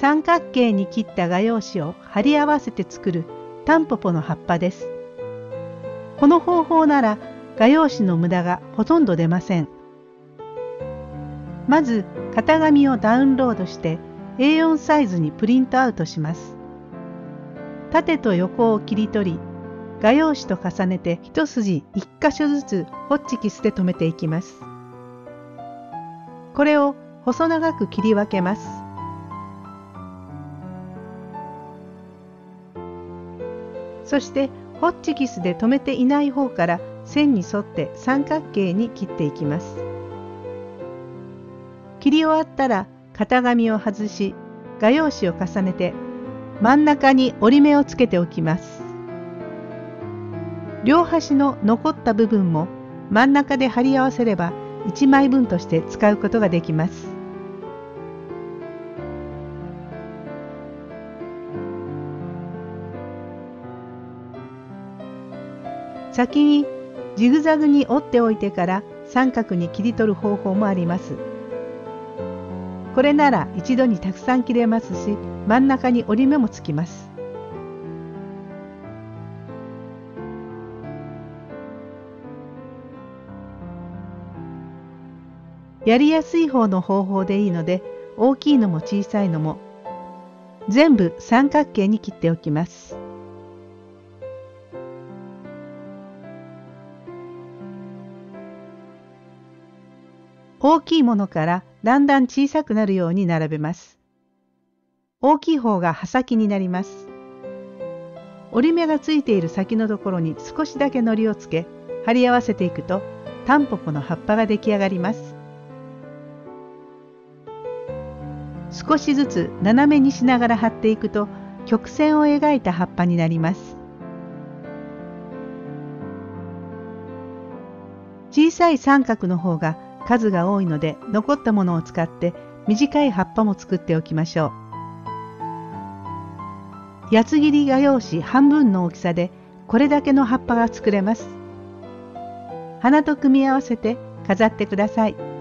三角形に切った画用紙を貼り合わせて作るタンポポの葉っぱです。この方法なら画用紙の無駄がほとんど出ません。まず型紙をダウンロードして A4 サイズにプリントアウトします。縦と横を切り取り画用紙と重ねて一筋一箇所ずつホッチキスで留めていきます。これを細長く切り分けます。そしてホッチキスで留めていない方から線に沿って三角形に切っていきます。切り終わったら型紙を外し画用紙を重ねて真ん中に折り目をつけておきます。両端の残った部分も真ん中で貼り合わせれば1枚分として使うことができます。先にジグザグに折っておいてから三角に切り取る方法もあります。これなら一度にたくさん切れますし真ん中に折り目もつきます。やりやすい方の方法でいいので大きいのも小さいのも全部三角形に切っておきます。大きいものからだんだん小さくなるように並べます。大きい方が刃先になります。折り目がついている先のところに少しだけ糊をつけ貼り合わせていくとタンポポの葉っぱが出来上がります。少しずつ斜めにしながら貼っていくと曲線を描いた葉っぱになります。小さい三角の方が数が多いので残ったものを使って短い葉っぱも作っておきましょう。八つ切り画用紙半分の大きさでこれだけの葉っぱが作れます。花と組み合わせて飾ってください。